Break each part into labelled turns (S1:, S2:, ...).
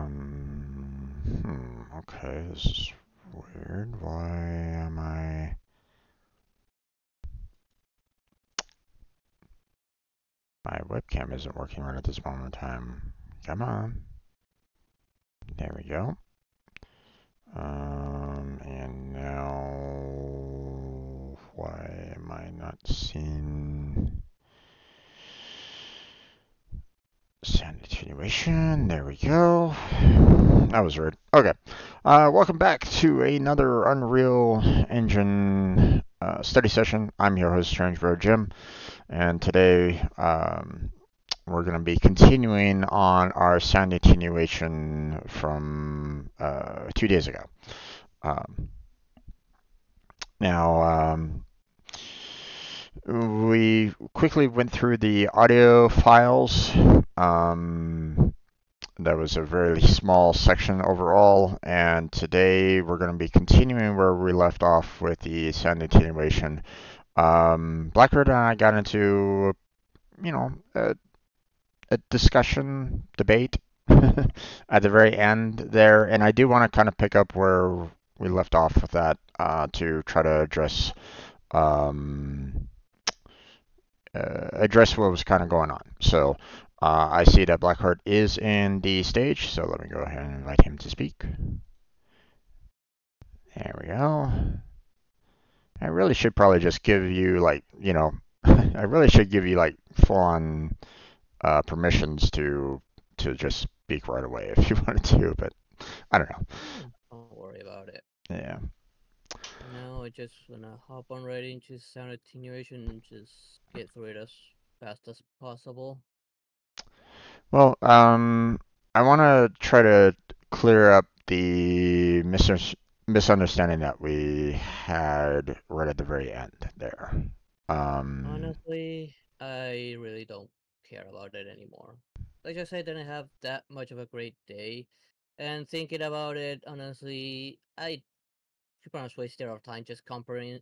S1: Um, hmm, okay, this is weird. Why am I? My webcam isn't working right at this moment in time. Come on. There we go. Um, and now, why am I not seeing sound attenuation? There we go. That was weird. Okay. Uh, welcome back to another Unreal Engine uh, study session. I'm your host, Strangebro Jim, and today um, we're going to be continuing on our sound attenuation from uh, two days ago. Um, now, um, we quickly went through the audio files. Um, that was a very small section overall, and today we're going to be continuing where we left off with the sound attenuation. Um, Blackheart and I got into, you know, a, a discussion, debate at the very end there, and I do want to kind of pick up where we left off with that uh, to try to address um, uh, address what was kind of going on. So uh, I see that Blackheart is in the stage, so let me go ahead and invite him to speak. There we go. I really should probably just give you like, you know, I really should give you like full-on uh, permissions to to just speak right away if you wanted to, but I don't know.
S2: Don't worry about it.
S1: Yeah.
S2: Just wanna hop on right into sound attenuation and just get through it as fast as possible.
S1: Well, um, I want to try to clear up the mis- misunderstanding that we had right at the very end there. Um,
S2: Honestly, I really don't care about it anymore. Like I said, I didn't have that much of a great day. And thinking about it, honestly, I much wasted our time just comparing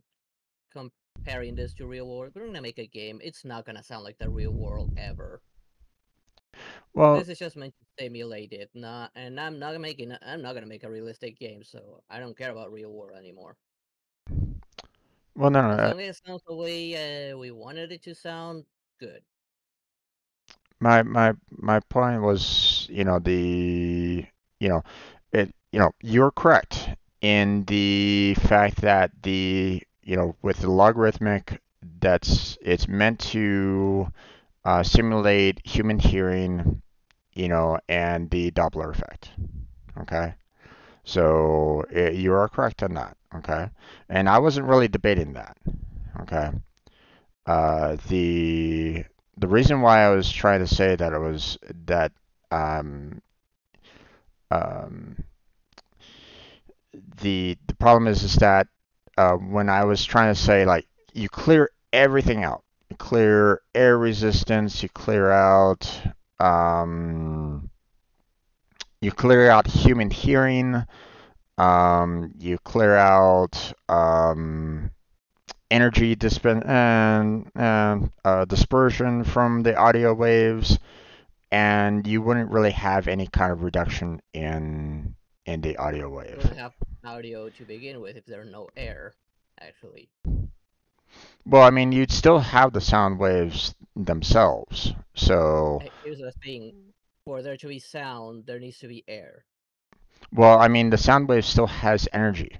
S2: comparing this to real world. We're gonna make a game. It's not gonna sound like the real world ever.
S1: well,
S2: This is just meant to simulate it, not and I'm not making I'm not gonna make a realistic game, so I don't care about real world anymore.
S1: well, no, no,
S2: As
S1: uh,
S2: long as it sounds the way uh, we wanted it to sound, good.
S1: my my my point was, you know, the, you know, it, you know, you're correct in the fact that the, you know, with the logarithmic, that's it's meant to uh, simulate human hearing, you know, and the Doppler effect. Okay. So eh, you are correct on that. Okay. And I wasn't really debating that. Okay. Uh, the the reason why I was trying to say that it was that um, um, the the problem is is that uh, when I was trying to say like you clear everything out, you clear air resistance, you clear out um, you clear out human hearing, um, you clear out um, energy dispen and, and uh, dispersion from the audio waves, and you wouldn't really have any kind of reduction in in the audio wave.
S2: don't have audio to begin with if there's no air, actually.
S1: Well, I mean, you'd still have the sound waves themselves. So,
S2: Here's the thing: for there to be sound, there needs to be air.
S1: well, I mean, the sound wave still has energy.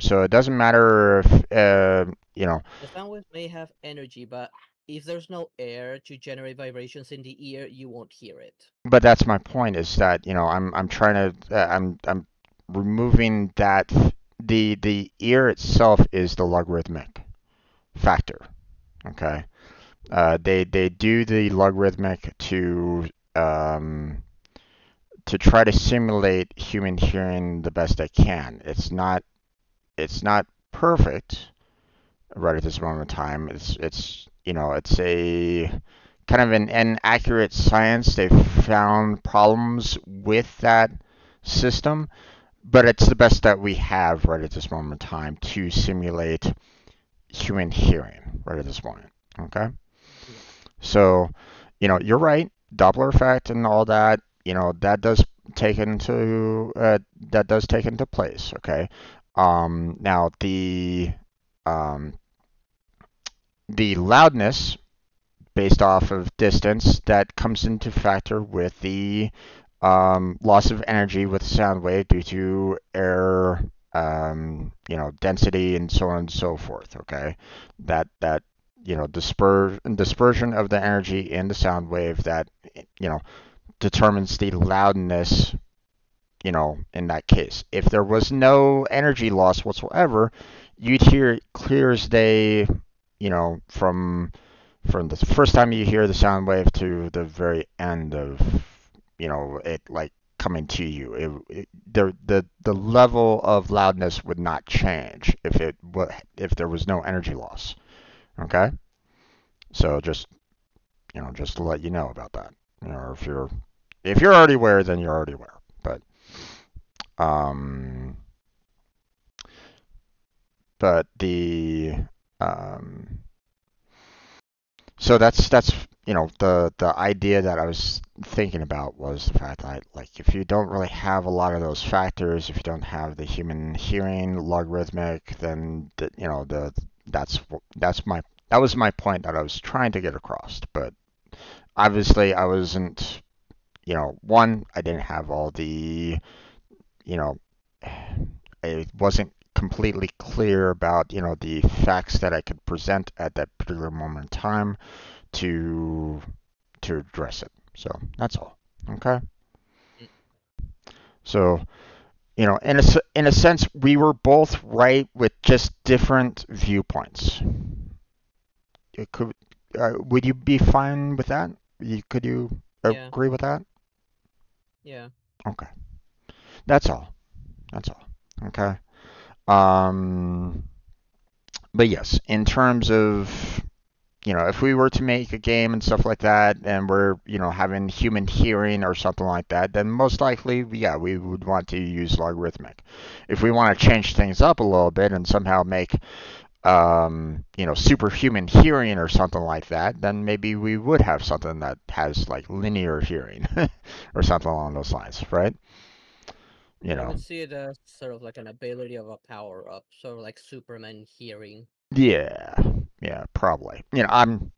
S1: So it doesn't matter if, uh, you know,
S2: The sound wave may have energy, but if there's no air to generate vibrations in the ear, you won't hear it.
S1: but that's my point is that, you know, I'm I'm trying to uh, I'm I'm removing that the the ear itself is the logarithmic factor. Okay. Uh, they they do the logarithmic to um, to try to simulate human hearing the best they can. It's not it's not perfect right at this moment in time. It's it's you know it's a kind of an inaccurate science. They've found problems with that system, but it's the best that we have right at this moment in time to simulate human hearing right at this moment. Okay. So, you know, you're right. Doppler effect and all that, you know, that does take into uh, that does take into place. Okay. Um, now the um, the loudness based off of distance that comes into factor with the um, loss of energy with sound wave due to air um, you know density and so on and so forth okay? That that you know disper- dispersion of the energy in the sound wave that you know determines the loudness you know in that case. If there was no energy loss whatsoever you'd hear clear as day you know from from the first time you hear the sound wave to the very end of you know it like coming to you. It, it, the the the level of loudness would not change if it if there was no energy loss okay? So just you know just to let you know about that. You know if you're if you're already aware then you're already aware. But um but the um so that's that's you know the the idea that I was thinking about was the fact that like if you don't really have a lot of those factors, if you don't have the human hearing logarithmic, then the, you know the that's that's my that was my point that I was trying to get across. But obviously I wasn't you know one I didn't have all the you know it wasn't completely clear about you know the facts that I could present at that particular moment in time to to address it. So that's all. Okay. So you know, in a in a sense, we were both right with just different viewpoints. It could uh, would you be fine with that? You, could you
S2: Yeah.
S1: agree with that?
S2: Yeah.
S1: Okay. That's all. That's all. Okay. Um, but yes, in terms of you know, if we were to make a game and stuff like that, and we're, you know, having human hearing or something like that, then most likely, yeah, we would want to use logarithmic. If we want to change things up a little bit and somehow make, um, you know, superhuman hearing or something like that, then maybe we would have something that has like linear hearing or something along those lines, right? You know, I
S2: would see it as sort of like an ability of a power up, sort of like Superman hearing.
S1: Yeah, yeah, probably. You know, I'm,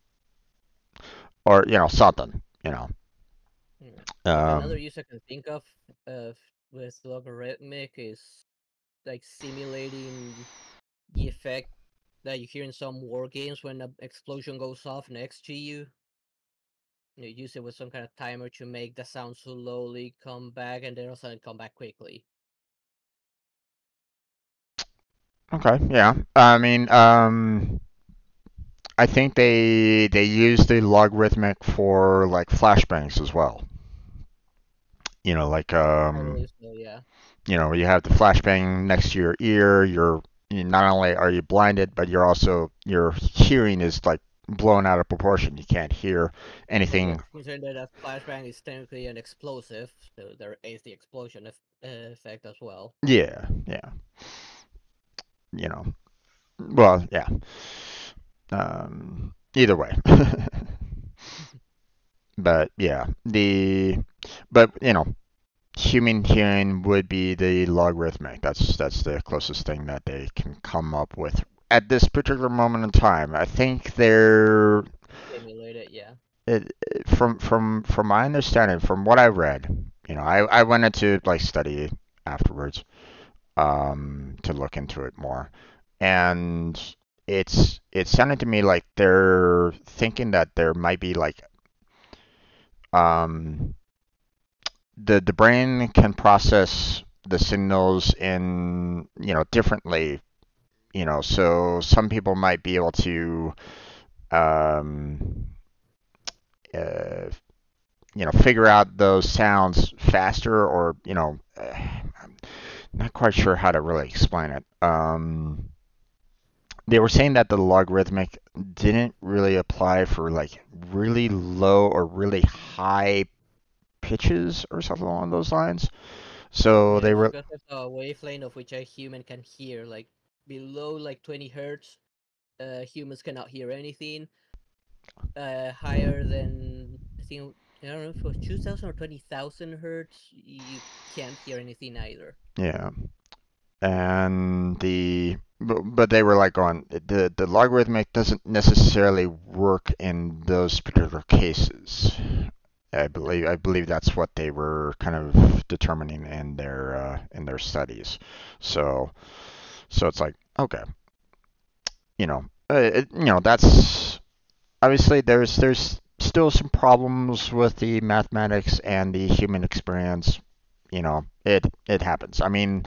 S1: or you know, something. You know.
S2: Yeah.
S1: Um,
S2: another use I can think of uh, with logarithmic is like simulating the effect that you hear in some war games when an explosion goes off next to you. You know, use it with some kind of timer to make the sound slowly come back and then also come back quickly.
S1: Okay, yeah. I mean, um, I think they they use the logarithmic for like flashbangs as well. You know, like um,
S2: so, yeah.
S1: you know, you have the flashbang next to your ear. You're you, not only are you blinded, but you're also your hearing is like blown out of proportion. You can't hear anything.
S2: Considering that flashbang is technically an explosive, so there is the explosion eff- uh, effect as well.
S1: Yeah, yeah. You know, well, yeah. Um, either way. but yeah, the but you know, human hearing would be the logarithmic. That's that's the closest thing that they can come up with at this particular moment in time. I think they're
S2: Simulated, yeah.
S1: it, it- from from from my understanding, from what I read, you know, I I went into like study afterwards um to look into it more, and it's it sounded to me like they're thinking that there might be like um the the brain can process the signals in you know differently you know so some people might be able to um uh, you know figure out those sounds faster or you know uh, I'm not quite sure how to really explain it um they were saying that the logarithmic didn't really apply for like really low or really high pitches or something along those lines. So
S2: Yeah,
S1: they were
S2: the wavelength of which a human can hear. Like below like 20 hertz, uh, humans cannot hear anything. Uh, higher than I think I don't know if it was 2000 or 20,000 hertz, you can't hear anything either.
S1: Yeah. And the but, but they were like going the the logarithmic doesn't necessarily work in those particular cases. I believe I believe that's what they were kind of determining in their uh, in their studies. So so it's like okay, you know, uh, it, you know that's obviously there's there's still some problems with the mathematics and the human experience. You know, it it happens. I mean,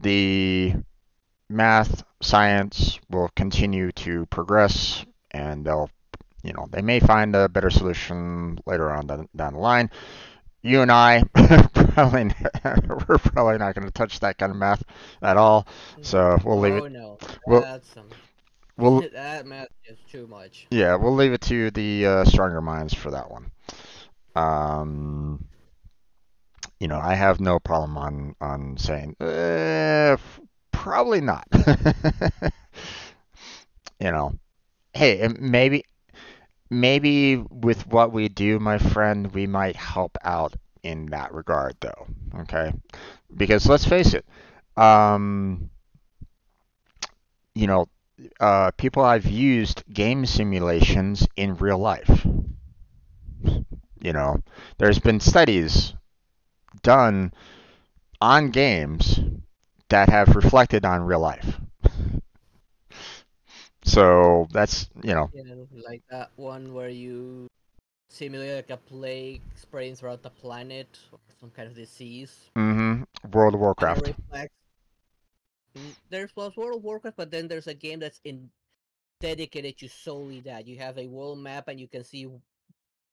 S1: the math science will continue to progress, and they'll you know they may find a better solution later on down, down the line. You and I probably we're probably not going to touch that kind of math at all. So we'll leave
S2: Oh
S1: it.
S2: no,
S1: We'll
S2: that's some.
S1: we'll
S2: that math is too much.
S1: Yeah, we'll leave it to the uh, stronger minds for that one. Um, you know, I have no problem on on saying f- probably not. you know, hey, maybe maybe with what we do, my friend, we might help out in that regard, though. Okay, because let's face it, um, you know, uh, people I've used game simulations in real life. You know, there's been studies done on games that have reflected on real life. So that's, you know,
S2: know, like that one where you simulate like a plague spreading throughout the planet or some kind of disease.
S1: Mm-hmm. World of Warcraft.
S2: Mm, There's was World of Warcraft, but then there's a game that's in dedicated to solely that. You have a world map and you can see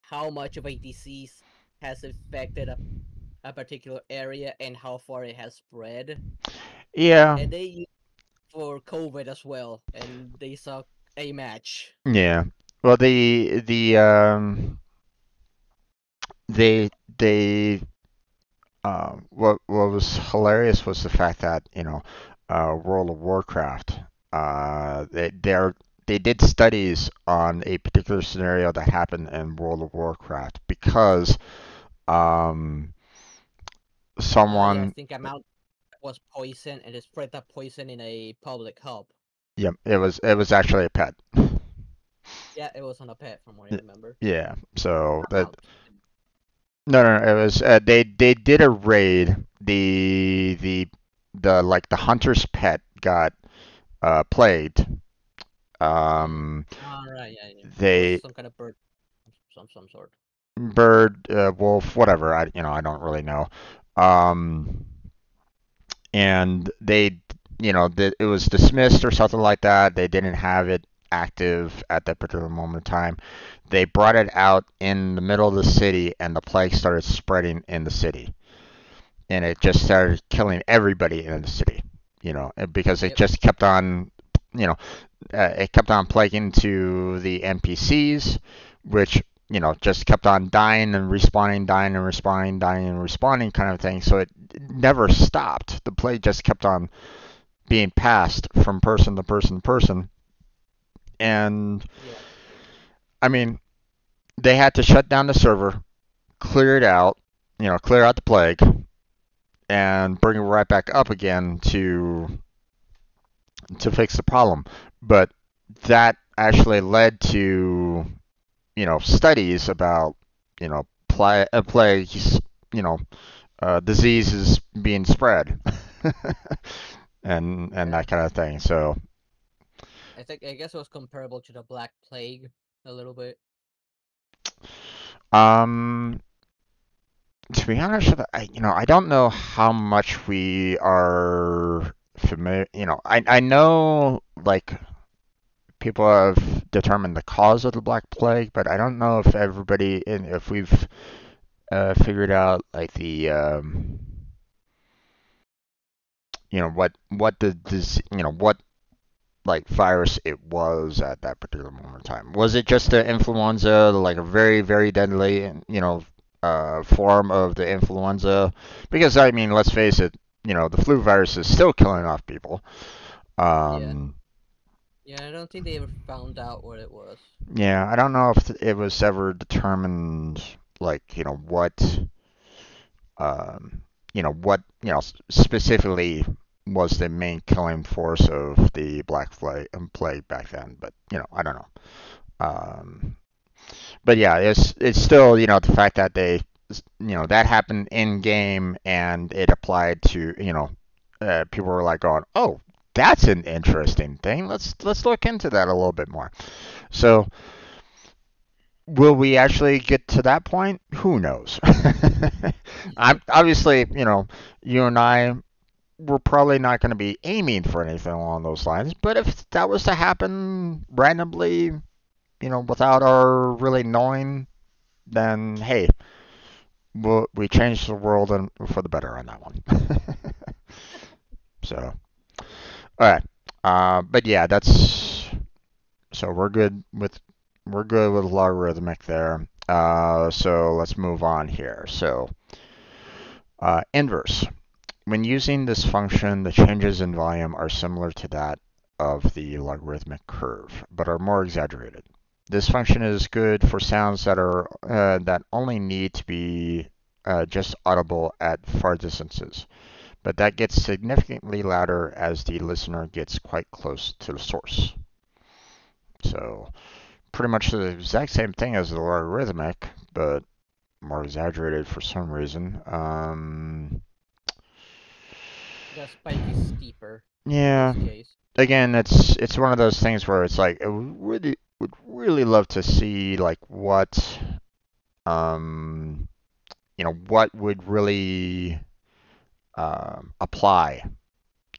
S2: how much of a disease has affected a, a particular area and how far it has spread.
S1: Yeah,
S2: And they for COVID as well, and they saw a match.
S1: yeah. Well, the the um they they uh, what what was hilarious was the fact that you know uh, World of Warcraft uh, they they're they did studies on a particular scenario that happened in World of Warcraft because um,
S2: Uh, yeah, I
S1: someone
S2: think a mount was poison and it spread that poison in a public hub.
S1: yeah it was it was actually a pet
S2: Yeah, it was on a pet from what I remember.
S1: yeah so that no no no, it was uh, they they did a raid the the the like the hunter's pet got uh, plagued um
S2: Alright, yeah, yeah.
S1: They
S2: some kind of bird, some some sort.
S1: bird, uh, wolf, whatever. I you know I don't really know. Um, and they you know it was dismissed or something like that. They didn't have it active at that particular moment in time. They brought it out in the middle of the city, and the plague started spreading in the city, and it just started killing everybody in the city. You know, because it just kept on, you know, uh, it kept on plaguing to the NPCs, which you know just kept on dying and respawning, dying and respawning, dying and respawning kind of thing. So it never stopped. The play just kept on being passed from person to person to person. And
S2: Yeah.
S1: I mean, they had to shut down the server, clear it out, you know, clear out the plague, and bring it right back up again to to fix the problem. But that actually led to, you know, studies about, you know, pla- uh, plagues, you know, uh, diseases being spread, and and that kind of thing. So
S2: I think I guess it was comparable to the Black Plague a little bit.
S1: Um, to be honest, with I you know I don't know how much we are familiar. You know, I I know like people have determined the cause of the Black Plague, but I don't know if everybody and if we've uh, figured out like the um, you know what what the dis you know what like virus it was at that particular moment in time. Was it just the influenza, like a very very deadly you know uh, form of the influenza? Because I mean, let's face it, you know the flu virus is still killing off people. Um,
S2: Yeah, I don't think they ever found out what it was.
S1: yeah, I don't know if it was ever determined like you know what um, you know what you know specifically was the main killing force of the Black um, Plague back then, but you know I don't know. Um, but yeah, it's it's still you know the fact that they you know that happened in game and it applied to you know uh, people were like going oh that's an interesting thing. Let's let's look into that a little bit more. So will we actually get to that point? Who knows? I'm obviously you know you and i we're probably not going to be aiming for anything along those lines but if that was to happen randomly you know without our really knowing then hey we'll, we changed the world and for the better on that one. so, all right. Uh, but yeah, that's so we're good with we're good with logarithmic there. Uh, so let's move on here. So uh, inverse. When using this function, the changes in volume are similar to that of the logarithmic curve, but are more exaggerated. This function is good for sounds that are uh, that only need to be uh, just audible at far distances, but that gets significantly louder as the listener gets quite close to the source. So pretty much the exact same thing as the logarithmic, but more exaggerated for some reason. Um,
S2: the spike is steeper.
S1: Yeah. Again, it's it's one of those things where it's like I would really would really love to see like what um, you know what would really um, apply.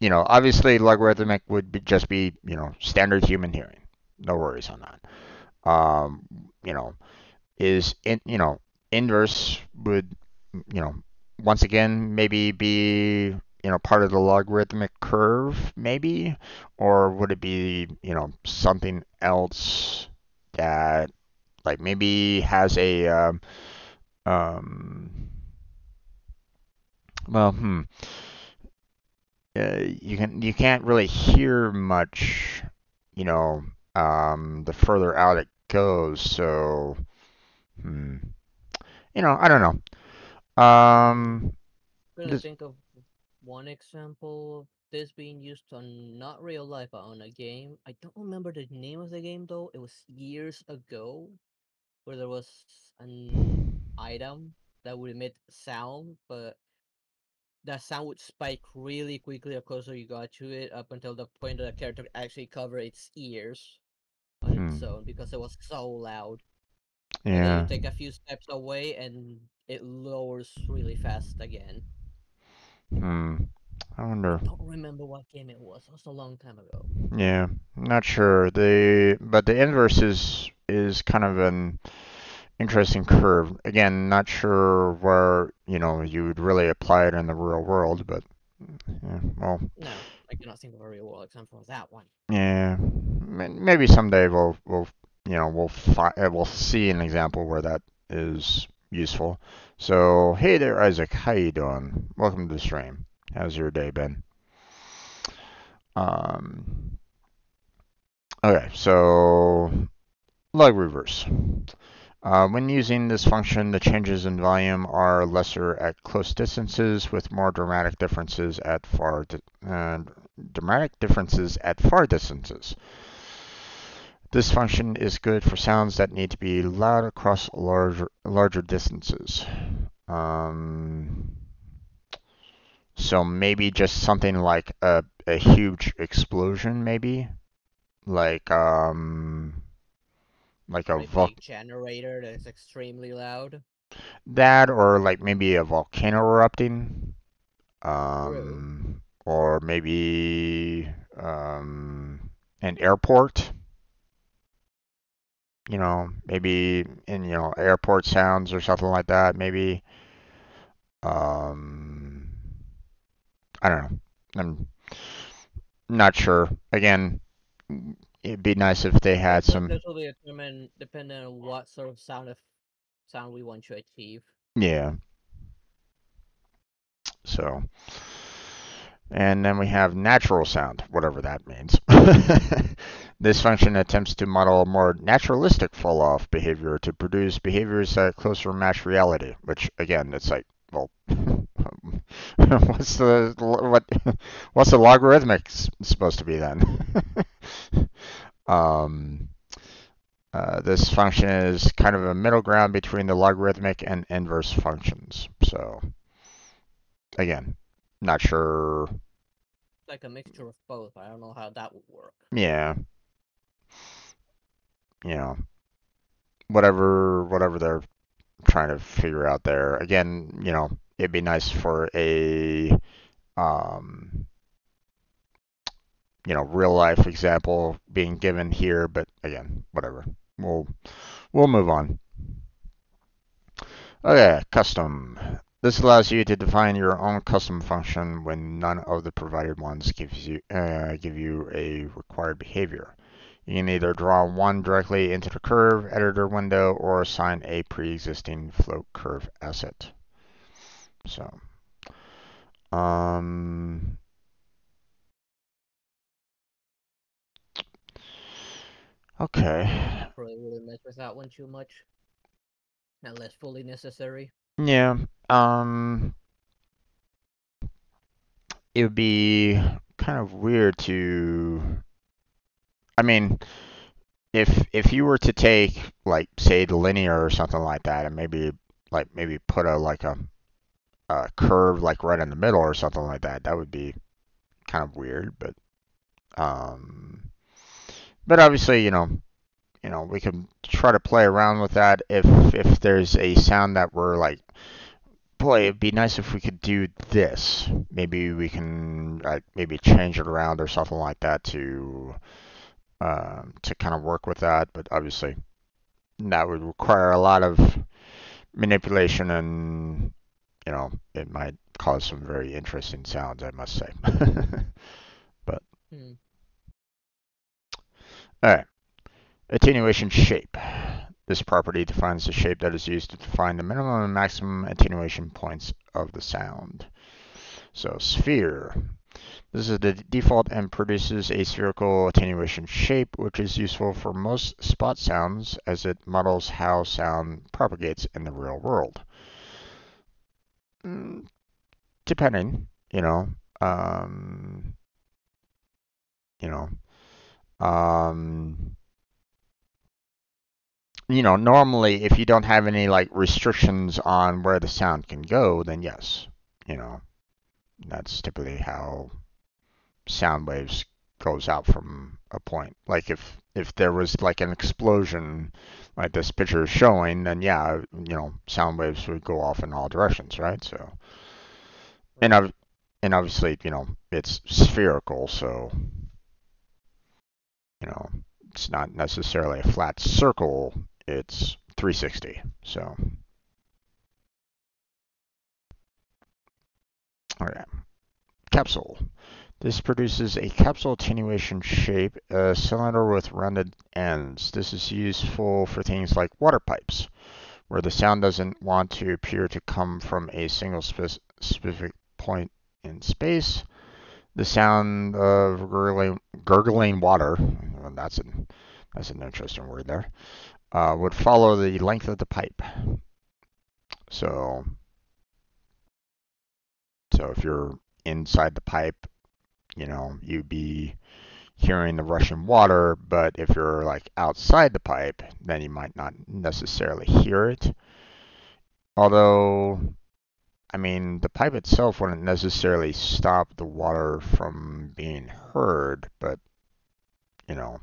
S1: You know, obviously logarithmic would be just be you know standard human hearing. No worries on that. Um, you know, is in you know inverse would you know once again maybe be you know part of the logarithmic curve maybe or would it be you know something else that like maybe has a um, um well hmm uh, you can you can't really hear much you know um the further out it goes so hmm you know I don't know um
S2: I'm gonna think of one example of this being used on not real life but on a game. I don't remember the name of the game though. It was years ago where there was an item that would emit sound, but that sound would spike really quickly the closer you got to it, up until the point that the character actually cover its ears on hmm. its own because it was so loud.
S1: Yeah. And then
S2: you take a few steps away and it lowers really fast again.
S1: Hmm. I wonder.
S2: I don't remember what game it was. It was a long time ago.
S1: Yeah, not sure. The but the inverse is is kind of an interesting curve. Again, not sure where you know you would really apply it in the real world, but yeah, well.
S2: No, I cannot think of a real world example of that one.
S1: Yeah, maybe someday we'll we'll you know we'll fi- uh, we'll see an example where that is useful. So hey there, Isaac. How you doing? Welcome to the stream. How's your day been? Um, okay, so log reverse. Uh, when using this function, the changes in volume are lesser at close distances with more dramatic differences at far di uh, dramatic differences at far distances. This function is good for sounds that need to be loud across larger larger distances. Um, so maybe just something like a, a huge explosion, maybe? Like, um, like a
S2: vol- generator that's extremely loud.
S1: That, or like maybe a volcano erupting. Um, or maybe um, an airport. You know, maybe in you know airport sounds or something like that. Maybe. Um, I don't know. I'm not sure. Again, it'd be nice if they had some.
S2: This will be determined depending on what sort of sound of sound we want to achieve.
S1: Yeah. So, and then we have natural sound, whatever that means. This function attempts to model a more naturalistic fall-off behavior to produce behaviors that closer match reality, which again, it's like, well, what's the what what's the logarithmic supposed to be then? um, uh, this function is kind of a middle ground between the logarithmic and inverse functions. So again, not sure.
S2: Like a mixture of both. I don't know how that would work.
S1: Yeah. You know, whatever whatever they're trying to figure out there. Again, you know, it'd be nice for a um, you know real life example being given here, but again, whatever. We'll we'll move on. Okay, custom. This allows you to define your own custom function when none of the provided ones gives you uh, give you a required behavior. You can either draw one directly into the curve editor window or assign a pre-existing float curve asset. So, um, okay.
S2: Probably wouldn't mess with that one too much, unless fully necessary.
S1: Yeah. Um, it would be kind of weird to. I mean, if if you were to take like say the linear or something like that, and maybe like maybe put a like a uh, curve like right in the middle or something like that. That would be kind of weird, but um, but obviously, you know, you know, we can try to play around with that if if there's a sound that we're like, boy, it'd be nice if we could do this. Maybe we can uh, maybe change it around or something like that to um, to kind of work with that. But obviously, that would require a lot of manipulation and you know, it might cause some very interesting sounds, I must say. but hmm. All right, attenuation shape. This property defines the shape that is used to define the minimum and maximum attenuation points of the sound. So sphere. This is the default and produces a spherical attenuation shape, which is useful for most spot sounds as it models how sound propagates in the real world. Mm, depending, you know, um, you know, um, you know, normally if you don't have any like restrictions on where the sound can go, then yes, you know, that's typically how sound waves goes out from a point. Like if if there was like an explosion like this picture is showing, then yeah, you know, sound waves would go off in all directions, right? So, and I've and obviously, you know, it's spherical, so you know, it's not necessarily a flat circle. It's 360. So, all right, capsule. This produces a capsule attenuation shape, a cylinder with rounded ends. This is useful for things like water pipes, where the sound doesn't want to appear to come from a single spe specific point in space. The sound of gurgling, gurgling water, that's an, that's an interesting word there, uh, would follow the length of the pipe. So, so if you're inside the pipe you know, you'd be hearing the rushing water, but if you're like outside the pipe, then you might not necessarily hear it. Although, I mean, the pipe itself wouldn't necessarily stop the water from being heard, but, you know,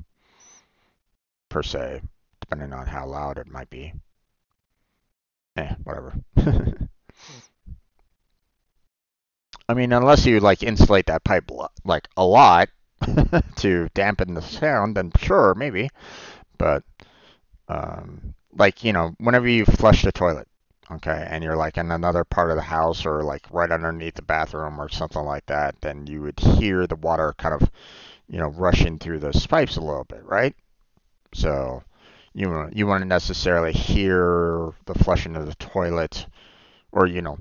S1: per se, depending on how loud it might be. Eh, whatever. I mean, unless you like insulate that pipe like a lot to dampen the sound, then sure, maybe. But um, like you know, whenever you flush the toilet, okay, and you're like in another part of the house or like right underneath the bathroom or something like that, then you would hear the water kind of you know rushing through those pipes a little bit, right? So you you wouldn't necessarily hear the flushing of the toilet, or you know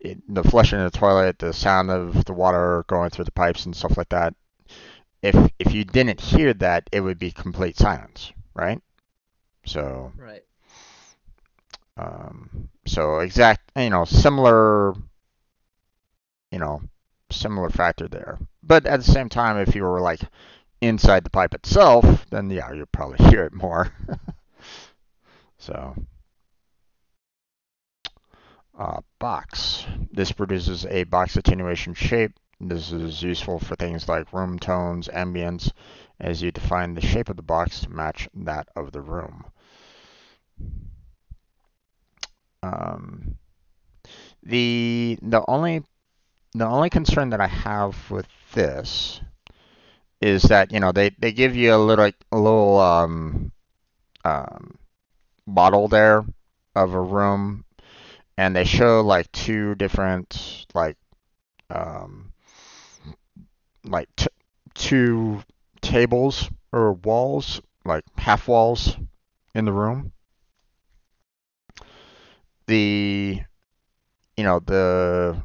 S1: it, the flushing of the toilet, the sound of the water going through the pipes and stuff like that, if if you didn't hear that, it would be complete silence, right? So
S2: Right.
S1: Um, so exact, you know, similar, you know, similar factor there. But at the same time, if you were like inside the pipe itself, then yeah, you'd probably hear it more. so. Uh, box. This produces a box attenuation shape. This is useful for things like room tones, ambience, as you define the shape of the box to match that of the room. Um, the the only the only concern that I have with this is that you know they, they give you a little a little um, um, model there of a room and they show like two different like um, like two tables or walls like half walls in the room the you know the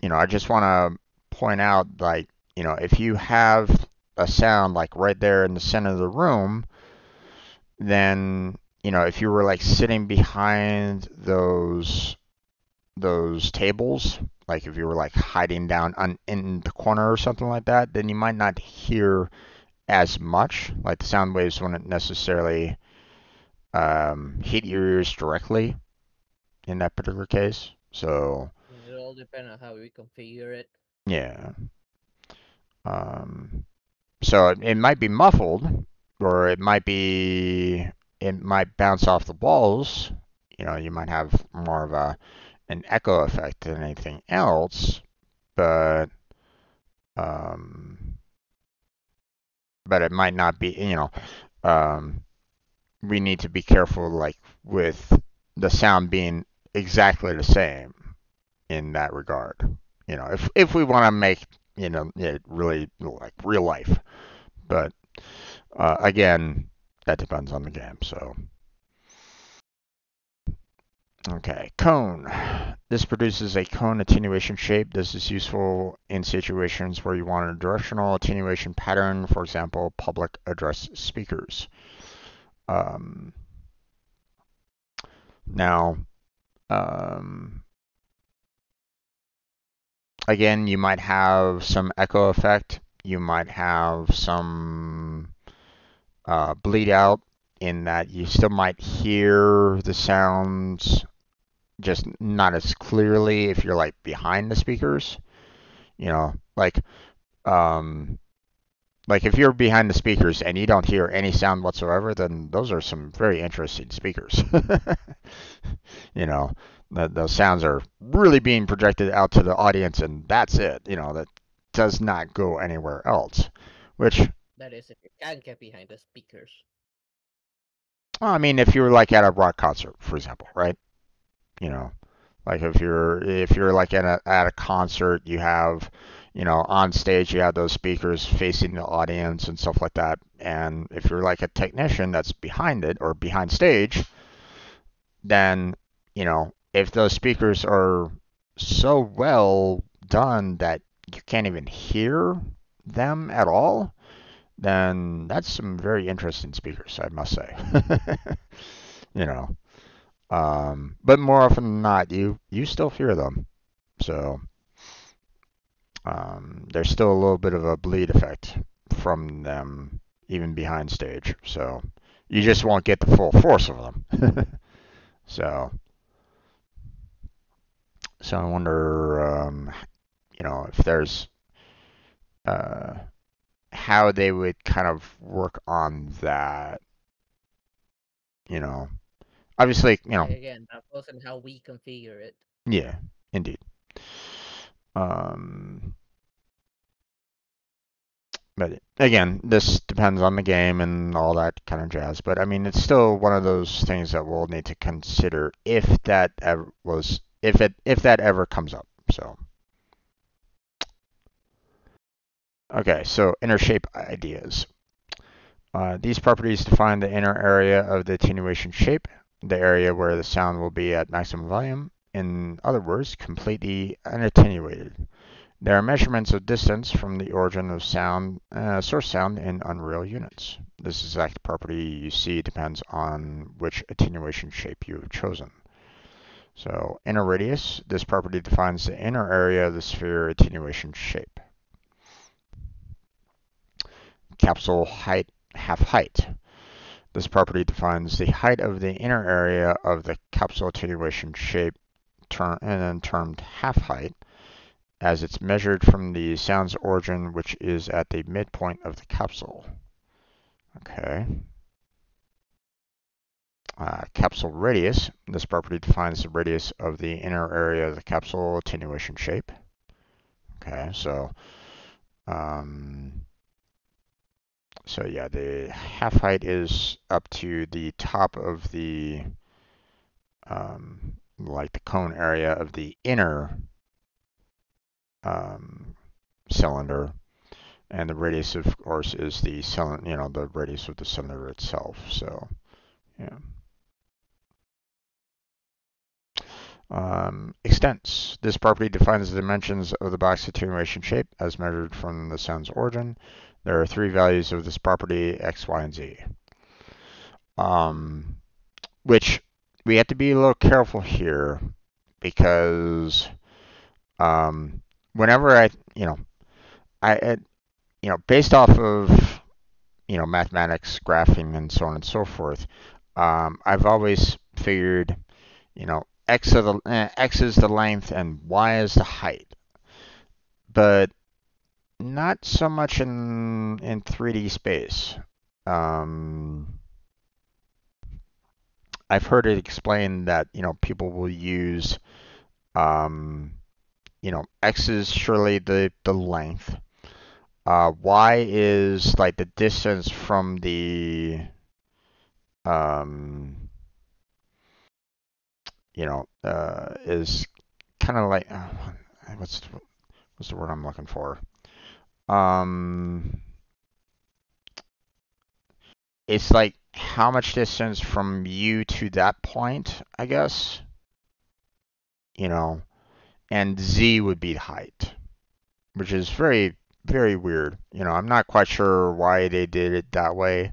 S1: you know I just want to point out like you know if you have a sound like right there in the center of the room then you know if you were like sitting behind those those tables like if you were like hiding down in the corner or something like that then you might not hear as much like the sound waves wouldn't necessarily um, hit your ears directly in that particular case. So
S2: It all depends on how we configure it.
S1: yeah. Um, so it, it might be muffled or it might be it might bounce off the walls. You know you might have more of a an echo effect than anything else but um but it might not be you know um we need to be careful like with the sound being exactly the same in that regard you know if if we want to make you know it really like real life but uh, again that depends on the game so Okay, cone. This produces a cone attenuation shape. This is useful in situations where you want a directional attenuation pattern, for example, public address speakers. Um, now, um, again, you might have some echo effect. You might have some uh, bleed out in that you still might hear the sounds just not as clearly if you're like behind the speakers. You know, like um like if you're behind the speakers and you don't hear any sound whatsoever, then those are some very interesting speakers. you know, the, those sounds are really being projected out to the audience, and that's it. You know, that does not go anywhere else. Which,
S2: That is if you can get behind the speakers.
S1: I mean, if you're like at a rock concert, for example, right? You know, like if you're if you're like at a at a concert, you have, you know, on stage you have those speakers facing the audience and stuff like that. And if you're like a technician that's behind it or behind stage, then you know if those speakers are so well done that you can't even hear them at all, then that's some very interesting speakers, I must say. you know. Um, but more often than not, you you still hear them. So um, there's still a little bit of a bleed effect from them, even behind stage. So you just won't get the full force of them. so so I wonder, um, you know, if there's uh, how they would kind of work on that. You know, obviously, you know,
S2: Again, that wasn't how we configure it.
S1: Yeah, indeed. Um, but again, this depends on the game and all that kind of jazz. But I mean, it's still one of those things that we'll need to consider if that ever was if it if that ever comes up. So. Okay, so inner shape ideas. Uh, these properties define the inner area of the attenuation shape, the area where the sound will be at maximum volume, in other words, completely unattenuated. There are measurements of distance from the origin of sound, uh, source sound in unreal units. This exact property you see depends on which attenuation shape you have chosen. So inner radius, this property defines the inner area of the sphere attenuation shape. Capsule height, half height. This property defines the height of the inner area of the capsule attenuation shape term, and then termed half height as it's measured from the sound's origin which is at the midpoint of the capsule. Okay. Uh, capsule radius. This property defines the radius of the inner area of the capsule attenuation shape. Okay, so um, so yeah, the half height is up to the top of the um, like the cone area of the inner um, cylinder, and the radius, of course, is the cylinder, you know, the radius of the cylinder itself. So, yeah. Um, extents. This property defines the dimensions of the box attenuation shape as measured from the sound's origin. There are three values of this property, x, y, and z. Um, which we have to be a little careful here because um, whenever I, you know, I, you know, based off of, you know, mathematics, graphing, and so on and so forth, um, I've always figured, you know, x of the eh, x is the length and y is the height, but not so much in in 3D space. Um, I've heard it explained that you know people will use um, you know, x is surely the, the length. Uh, y is like the distance from the, um, you know, uh, is kind of like, uh, what's, what's the word I'm looking for? Um, it's like how much distance from you to that point, I guess. You know, and z would be height, which is very, very weird. You know, I'm not quite sure why they did it that way.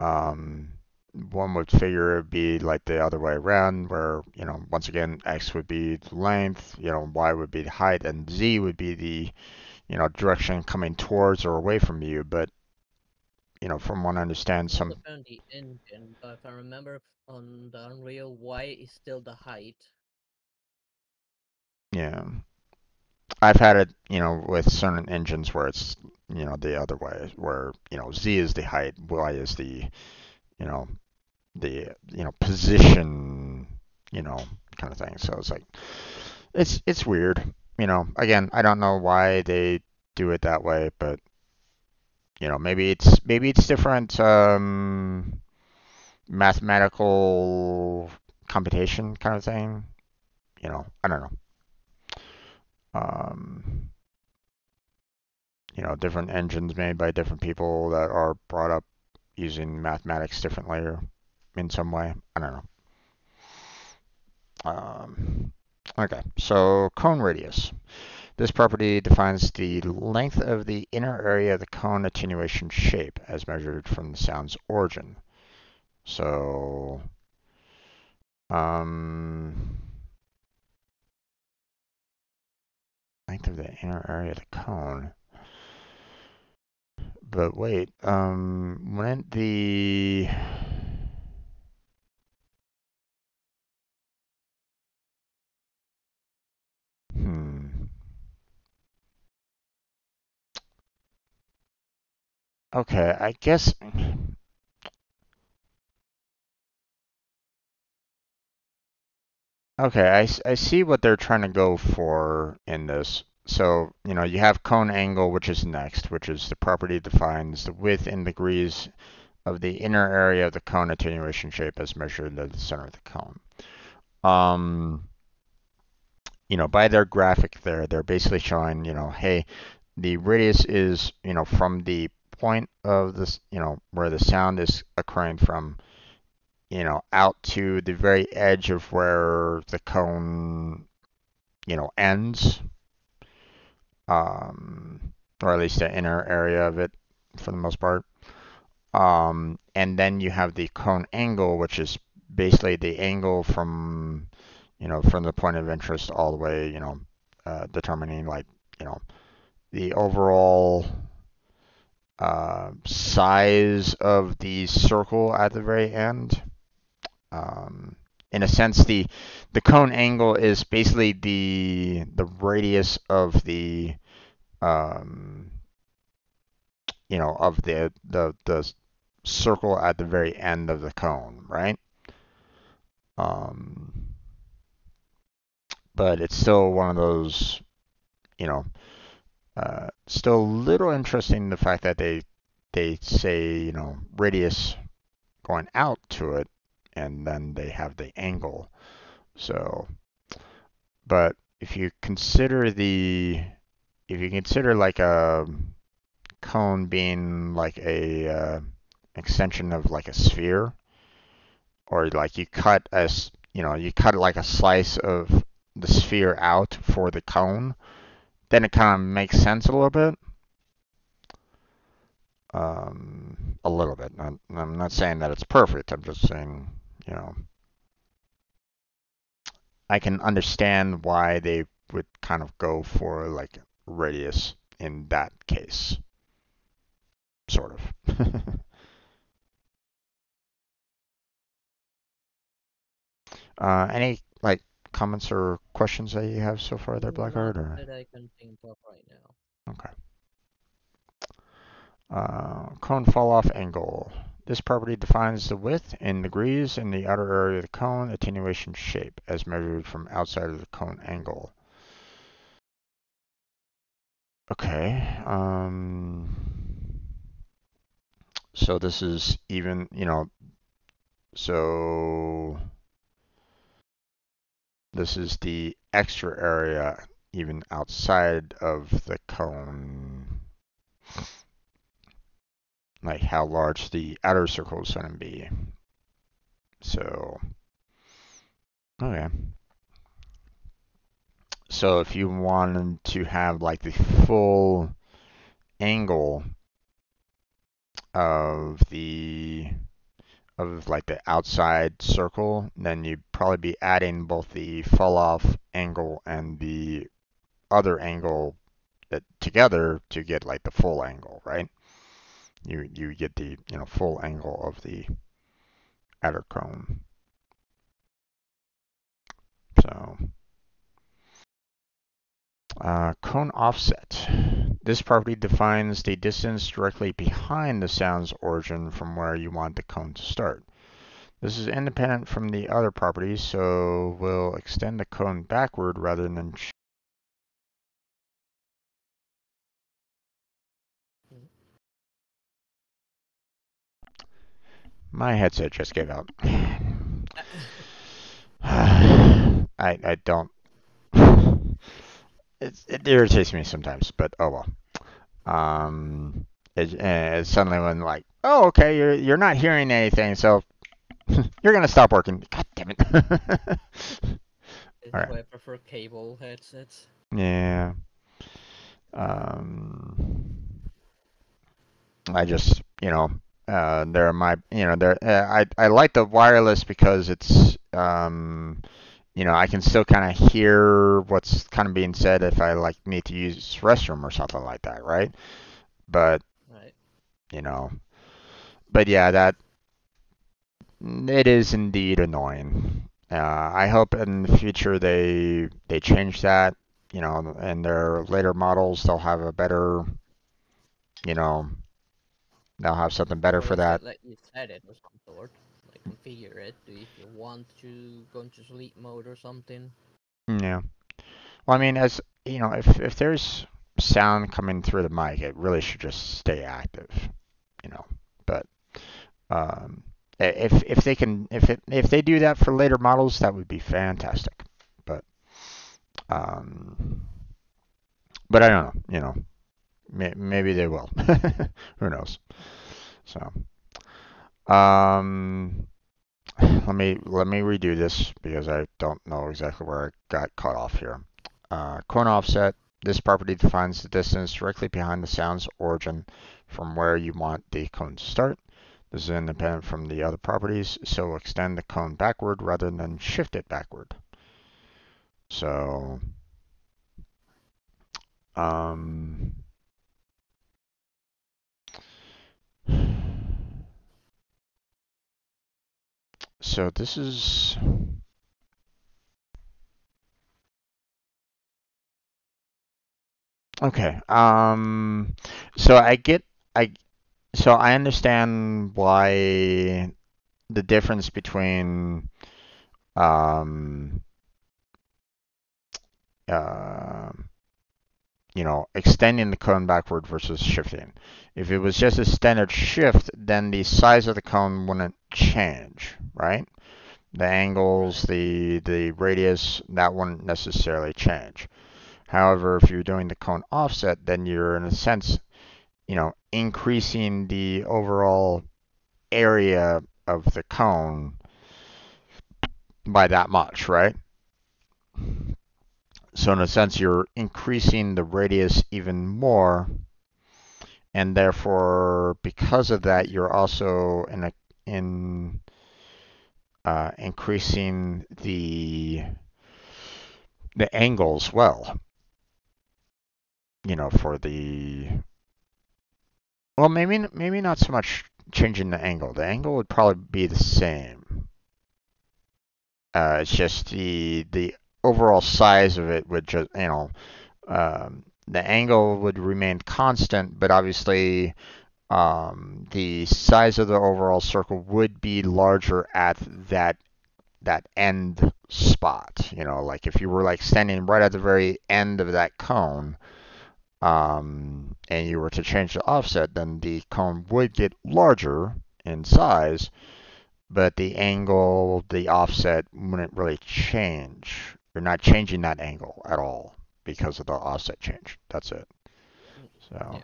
S1: Um, one would figure it'd be like the other way around, where, you know, once again, x would be length, you know, y would be height, and z would be the, you know, direction coming towards or away from you. But, you know, from what I understand, some.
S2: On the engine, but if I remember on the Unreal, y is still the height.
S1: Yeah. I've had it, you know, with certain engines where it's, you know, the other way, where, you know, Z is the height, Y is the, you know, the, you know, position, you know, kind of thing. So it's like, it's, it's weird. You know, again, I don't know why they do it that way, but, you know, maybe it's, maybe it's different, um, mathematical computation kind of thing. You know, I don't know um, you know, different engines made by different people that are brought up using mathematics differently or in some way. I don't know. Um, okay, so cone radius. This property defines the length of the inner area of the cone attenuation shape as measured from the sound's origin. So, um, length of the inner area of the cone. But wait, um, wouldn't the hmm okay, I guess Okay, I, I see what they're trying to go for in this. So, you know, you have cone angle, which is next, which is the property defines the width in degrees of the inner area of the cone attenuation shape as measured at the center of the cone. Um, you know, by their graphic there, they're basically showing, you know, hey, the radius is, you know, from the point of this, you know, where the sound is occurring from you know, out to the very edge of where the cone, you know, ends. um, or at least the inner area of it for the most part. Um, and then you have the cone angle, which is basically the angle from, you know, from the point of interest all the way, you know, uh, determining like, you know, the overall uh, size of the circle at the very end. Um, in a sense, the the cone angle is basically the the radius of the um, you know of the the the circle at the very end of the cone, right? Um, but it's still one of those, you know, uh, still a little interesting the fact that they they say you know radius going out to it, and then they have the angle. So, but if you consider the if you consider like a cone being like a uh, extension of like a sphere, or like you cut a you know you cut like a slice of the sphere out for the cone, then it kind of makes sense a little bit. Um, a little bit. Not, I'm not saying that it's perfect. I'm just saying, you know, I can understand why they would kind of go for like radius in that case. Sort of. uh, any like comments or questions that you have so far there, Blackheart? Or
S2: that I can think of right now.
S1: okay. Uh, cone fall off angle. This property defines the width in degrees in the outer area of the cone attenuation shape as measured from outside of the cone angle. Okay. Um, so this is even, you know, so this is the extra area even outside of the cone. Like how large the outer circle is going to be. So, okay. So if you wanted to have like the full angle of the of like the outside circle, then you'd probably be adding both the fall off angle and the other angle that together to get like the full angle, right? You you get the you know full angle of the outer cone. So uh, cone offset. This property defines the distance directly behind the sound's origin from where you want the cone to start. This is independent from the other properties, so we'll extend the cone backward rather than My headset just gave out. I I don't it, it irritates me sometimes, but oh well. Um, it, it suddenly when like, oh okay, you're you're not hearing anything, so you're gonna stop working. God damn it.
S2: All right. I prefer cable headsets.
S1: Yeah. Um, I just you know uh, they're my you know they're uh, I I like the wireless because it's um you know, I can still kind of hear what's kind of being said if I like need to use restroom or something like that, right? But
S2: right.
S1: you know, but yeah, that it is indeed annoying. Uh, I hope in the future they they change that. You know, in their later models they'll have a better, you know, they'll have something better for that.
S2: Let you set it or some sort configure it if you want to go into sleep mode or something.
S1: Yeah. Well, I mean, as you know, if if there's sound coming through the mic, it really should just stay active, you know. But um, if if they can if it if they do that for later models, that would be fantastic. But um, but I don't know, you know. May, maybe they will. Who knows? So, um, let me let me redo this because I don't know exactly where I got cut off here. Uh, cone offset This property defines the distance directly behind the sound's origin from where you want the cone to start. This is independent from the other properties, so extend the cone backward rather than shift it backward. So, um, so this is okay. Um, so I get I so I understand why the difference between um uh, you know, extending the cone backward versus shifting. If it was just a standard shift, then the size of the cone wouldn't change, right? The angles, the the radius, that wouldn't necessarily change. However, if you're doing the cone offset, then you're in a sense, you know, increasing the overall area of the cone by that much, right? So in a sense, you're increasing the radius even more, and therefore, because of that, you're also in a in uh, increasing the the angle as well. You know, for the well, maybe maybe not so much changing the angle. The angle would probably be the same. Uh, it's just the the overall size of it would just, you know, um, the angle would remain constant, but obviously um, the size of the overall circle would be larger at that that end spot. You know, like if you were like standing right at the very end of that cone, um, and you were to change the offset, then the cone would get larger in size, but the angle, the offset wouldn't really change. You're not changing that angle at all because of the offset change. That's it. So.
S2: Yeah.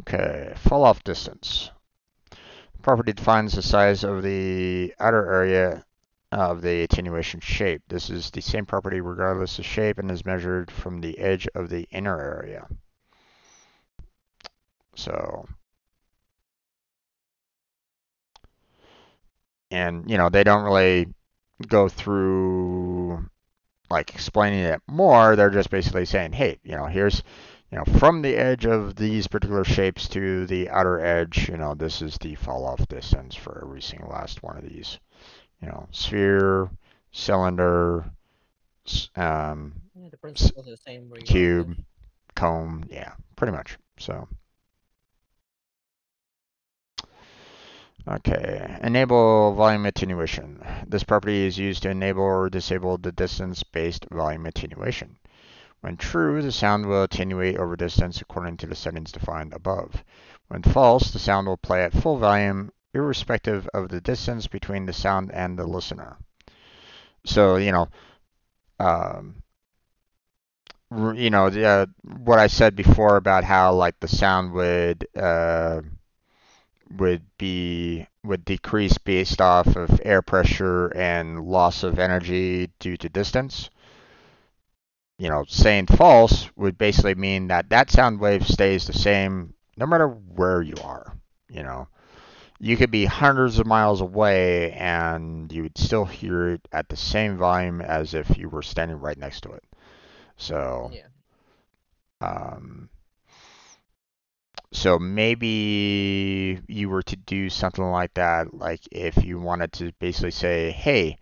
S1: Okay, fall off distance. The property defines the size of the outer area of the attenuation shape. This is the same property regardless of shape and is measured from the edge of the inner area. So and you know they don't really go through like explaining it more. They're just basically saying, hey, you know, here's you know from the edge of these particular shapes to the outer edge, you know, this is the fall off distance for every single last one of these. You know, sphere, cylinder, um,
S2: yeah, the principles are the same.
S1: Cube, cone, yeah, pretty much. So. Okay, enable volume attenuation. This property is used to enable or disable the distance-based volume attenuation. When true, the sound will attenuate over distance according to the settings defined above. When false, the sound will play at full volume irrespective of the distance between the sound and the listener. So, you know, um, you know, uh, what I said before about how like the sound would uh, would be would decrease based off of air pressure and loss of energy due to distance. You know, saying false would basically mean that that sound wave stays the same no matter where you are. You know, you could be hundreds of miles away and you would still hear it at the same volume as if you were standing right next to it. So,
S2: Yeah.
S1: um, so maybe you were to do something like that, like if you wanted to basically say, hey,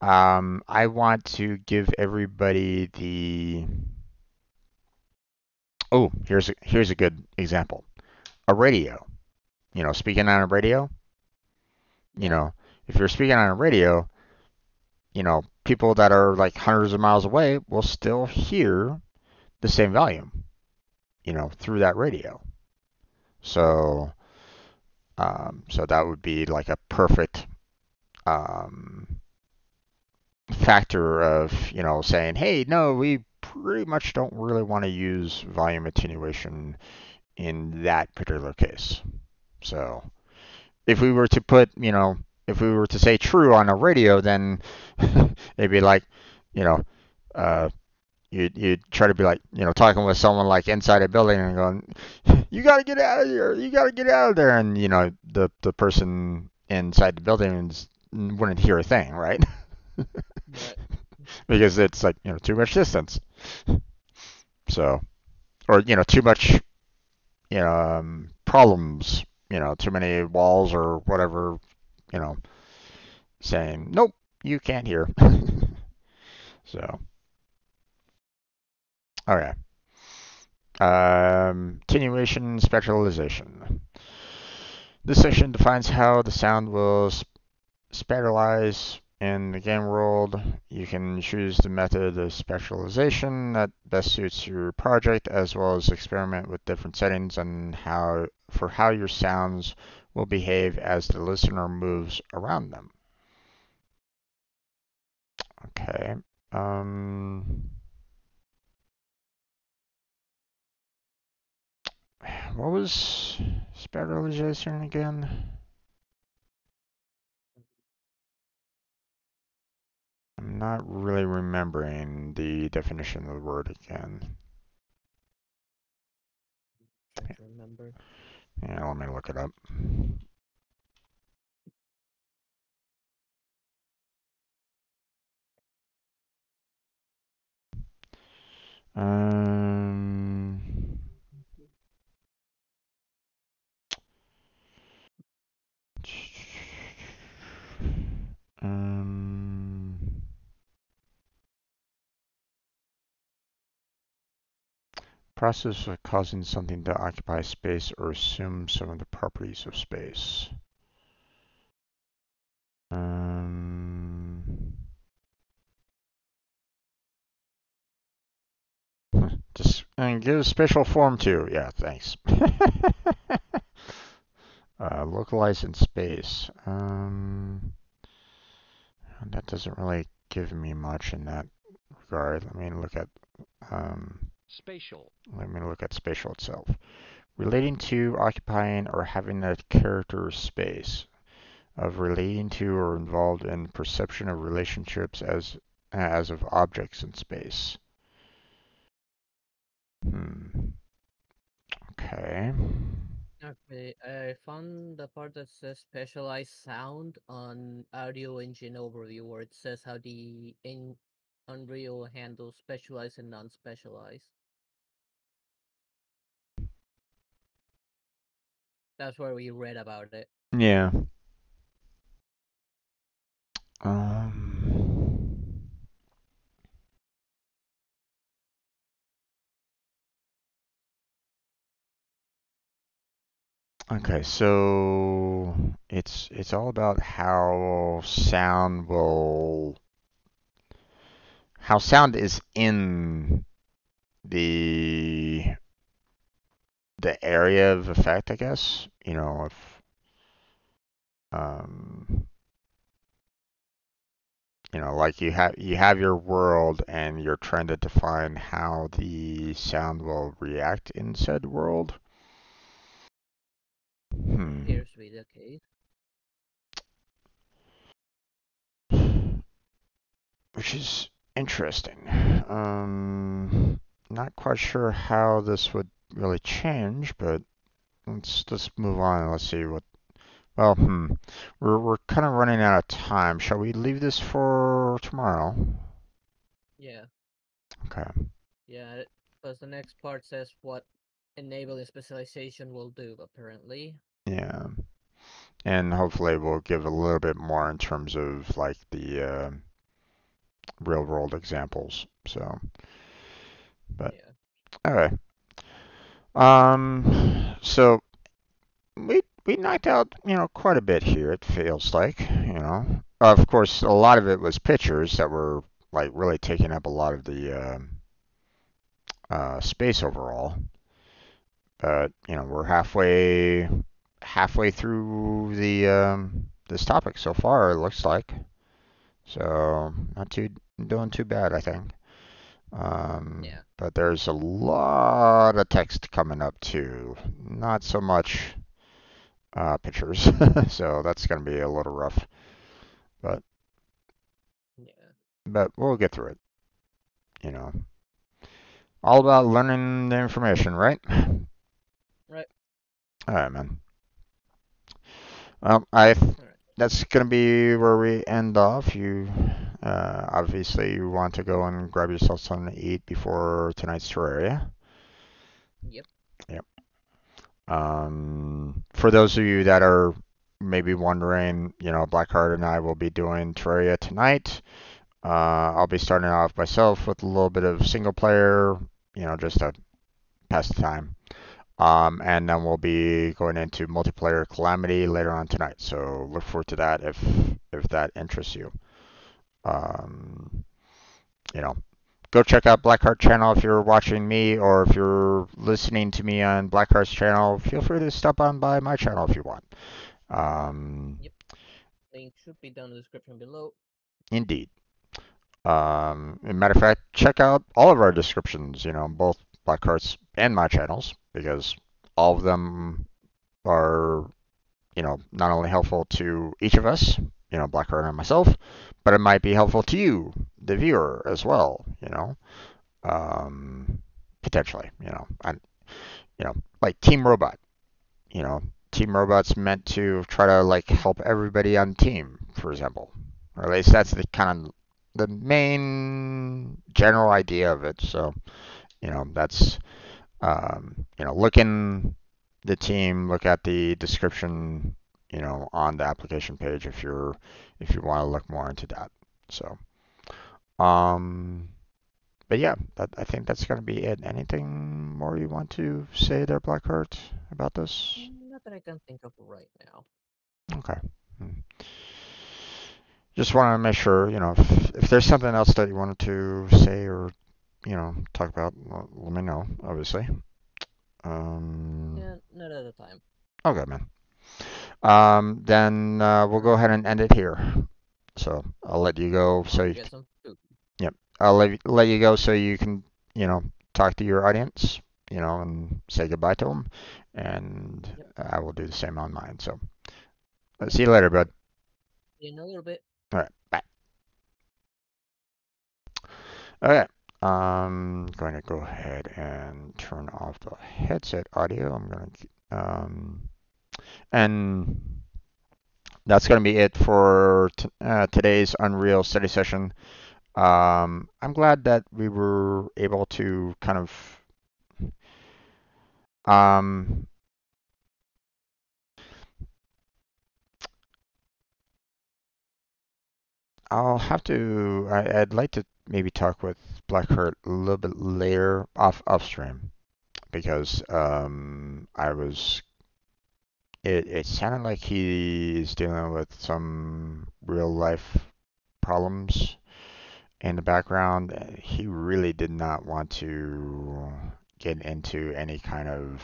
S1: um, I want to give everybody the. Oh, here's a, here's a good example. A radio. You know, speaking on a radio. You know, if you're speaking on a radio, you know, people that are like hundreds of miles away will still hear the same volume, you know, through that radio. So, um, so that would be like a perfect um, factor of, you know, saying, hey, no, we pretty much don't really want to use volume attenuation in that particular case. So, if we were to put, you know, if we were to say true on a radio, then it'd be like, you know, uh, you you try to be like, you know, talking with someone like inside a building and going, you got to get out of here, you got to get out of there, and you know, the the person inside the building wouldn't hear a thing, right?
S2: Right.
S1: because it's like you know too much distance. So, or you know too much, you know, um, problems. You know, too many walls or whatever. You know, saying nope, you can't hear. so, right. Um, attenuation spatialization. This section defines how the sound will spatialize in the game world. You can choose the method of spatialization that best suits your project, as well as experiment with different settings and how for how your sounds will behave as the listener moves around them. Okay. Um, what was spatialization again? I'm not really remembering the definition of the word again.
S2: Remember.
S1: Yeah, let me look it up. Um, um, process of causing something to occupy space or assume some of the properties of space. Um, just and give a special form to. Yeah, thanks. uh, localize in space. Um, that doesn't really give me much in that regard. Let me look at um,
S3: spatial.
S1: Let me look at spatial itself. Relating to, occupying, or having a character space. Of relating to or involved in perception of relationships as as of objects in space. Hmm. Okay.
S2: Okay, I found the part that says spatialized sound on Audio Engine overview, where it says how the in Unreal handles spatialized and non-spatialized. That's where we read about it.
S1: Yeah. Um. Okay, so it's it's all about how sound will how sound is in the the area of effect, I guess. You know, if um you know, like you have you have your world and you're trying to define how the sound will react in said world. Hmm.
S2: Appears to be the case.
S1: Which is interesting. Um, not quite sure how this would really change, but let's just move on. And let's see what. Well, hmm, we're we're kind of running out of time. Shall we leave this for tomorrow?
S2: Yeah.
S1: Okay.
S2: Yeah, because the next part says what enabling spatialization will do, apparently.
S1: Yeah. And hopefully we'll give a little bit more in terms of like the uh, real world examples. So, but
S2: yeah.
S1: okay. Um, so we we knocked out you know quite a bit here. It feels like you know. Of course, a lot of it was pictures that were like really taking up a lot of the uh, uh, space overall. But you know we're halfway halfway through the um, this topic so far. It looks like so not too doing too bad, I think. Um,
S2: yeah.
S1: But there's a lot of text coming up too. Not so much uh, pictures, so that's going to be a little rough. But
S2: yeah.
S1: but we'll get through it. you know, all about learning the information, right?
S2: Right.
S1: All right, man. Well, I that's gonna be where we end off. You uh, obviously you want to go and grab yourself something to eat before tonight's Terraria.
S2: Yep.
S1: Um, for those of you that are maybe wondering, you know, Blackheart and I will be doing Terraria tonight. Uh, I'll be starting off myself with a little bit of single player, you know, just to pass the time. Um, and then we'll be going into multiplayer Calamity later on tonight. So look forward to that if if that interests you. Um, you know, go check out Blackheart channel if you're watching me, or if you're listening to me on Blackheart's channel. Feel free to stop on by my channel if you want. Um,
S2: Link should be down in the description below.
S1: Indeed. Um, matter of fact, check out all of our descriptions, you know, both Blackheart's and my channels, because all of them are, you know, not only helpful to each of us, you know, Blackheart and myself, but it might be helpful to you, the viewer, as well, you know, um, potentially, you know, and, you know, like Team Robot, you know, Team Robot's meant to try to like help everybody on team, for example, or at least that's the kind of the main general idea of it. So, you know, that's um, you know, look in the team, look at the description, you know, on the application page if you're if you want to look more into that. So, um, but yeah, that, I think that's gonna be it. Anything more you want to say there, Blackheart, about this?
S2: Not that I can think of right now.
S1: Okay. Hmm. Just want to make sure, you know, if, if there's something else that you wanted to say or, you know, talk about, let me know, obviously. Um,
S2: Yeah, not at the time.
S1: okay, man. Um, then uh, we'll go ahead and end it here. So I'll let you go. So you,
S2: Get some food.
S1: I'll let, let you go so you can, you know, talk to your audience, you know, and say goodbye to them. And
S2: Yep.
S1: I will do the same on mine. So uh, see you later, bud.
S2: See you in a little bit.
S1: All right, bye. Okay, I'm going to go ahead and turn off the headset audio. I'm going to, um, and that's going to be it for uh, today's Unreal study session. Um, I'm glad that we were able to kind of, um, I'll have to. I, I'd like to maybe talk with Blackheart a little bit later off off stream because um, I was. It it sounded like he's dealing with some real life problems in the background. He really did not want to get into any kind of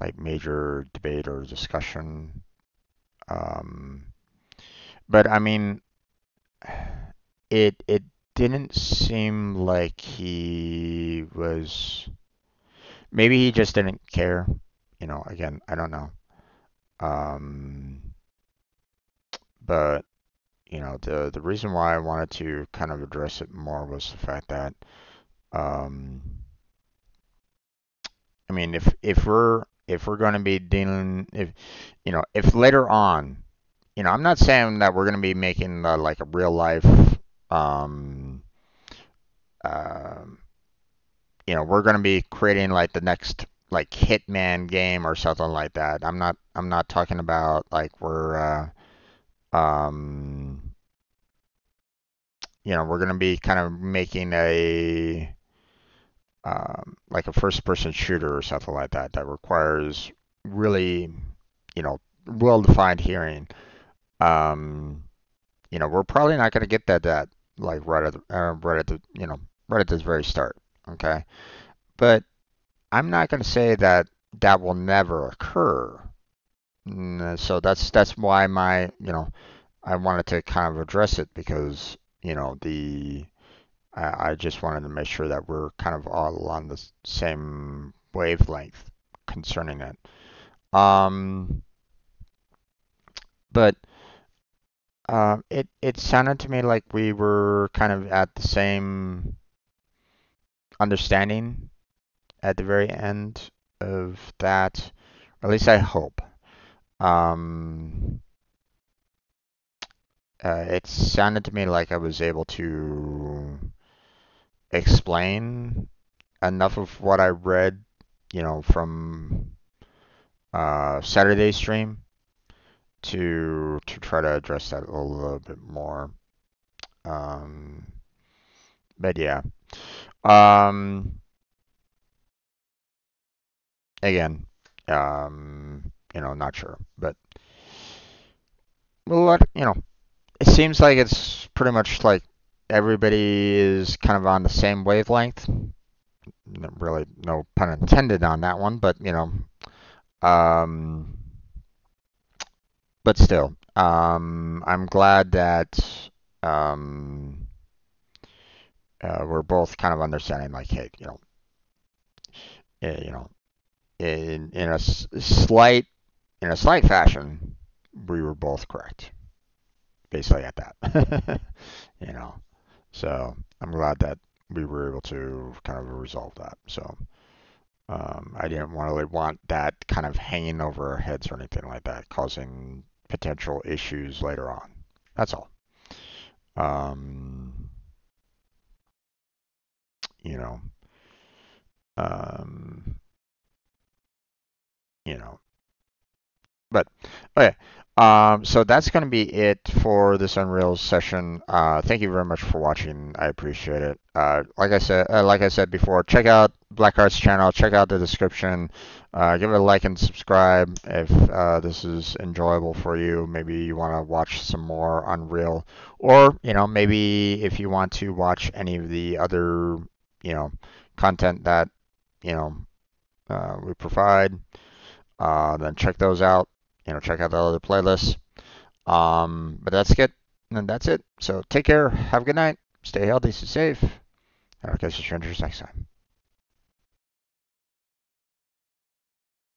S1: like major debate or discussion. Um, but I mean, it it didn't seem like he was maybe he just didn't care you know again i don't know. Um but you know the the reason why i wanted to kind of address it more was the fact that um i mean if if we're if we're going to be dealing if you know if later on you know i'm not saying that we're going to be making uh, like a real life um um, you know, we're gonna be creating like the next like Hitman game or something like that. I'm not I'm not talking about like we're uh, um, you know, we're gonna be kind of making a um, like a first person shooter or something like that that requires really, you know, well defined hearing. Um, you know, we're probably not gonna get that that like right at the, uh, right at the you know right at this very start. Okay. But I'm not going to say that that will never occur. So that's that's why my, you know, I wanted to kind of address it because, you know, the I, I just wanted to make sure that we're kind of all on the same wavelength concerning it. Um, but uh, it it sounded to me like we were kind of at the same understanding at the very end of that, or at least I hope. Um, uh, it sounded to me like I was able to explain enough of what I read, you know, from uh, Saturday stream to to try to address that a little bit more. Um, but yeah. Um, again, um, you know, not sure, but let you know, it seems like it's pretty much like everybody is kind of on the same wavelength. Really, no pun intended on that one, but you know, um, but still, um, I'm glad that um, uh, we're both kind of understanding, like, hey, you know, uh, you know, in in a slight in a slight fashion, we were both correct, basically at that, you know. So I'm glad that we were able to kind of resolve that. So um, I didn't want to really want that kind of hanging over our heads or anything like that, causing potential issues later on. That's all. Um, you know, um, you know, but okay. Um, so that's going to be it for this Unreal session. Uh, thank you very much for watching. I appreciate it. Uh, like I said, uh, like I said before, check out Blackheart's channel. Check out the description. Uh, give it a like and subscribe if uh, this is enjoyable for you. Maybe you want to watch some more Unreal, or you know, maybe if you want to watch any of the other, you know, content that you know uh, we provide, uh, then check those out you know, check out the other playlists. Um, but that's it. And that's it. So take care. Have a good night. Stay healthy. Stay safe. Catch you strangers next time.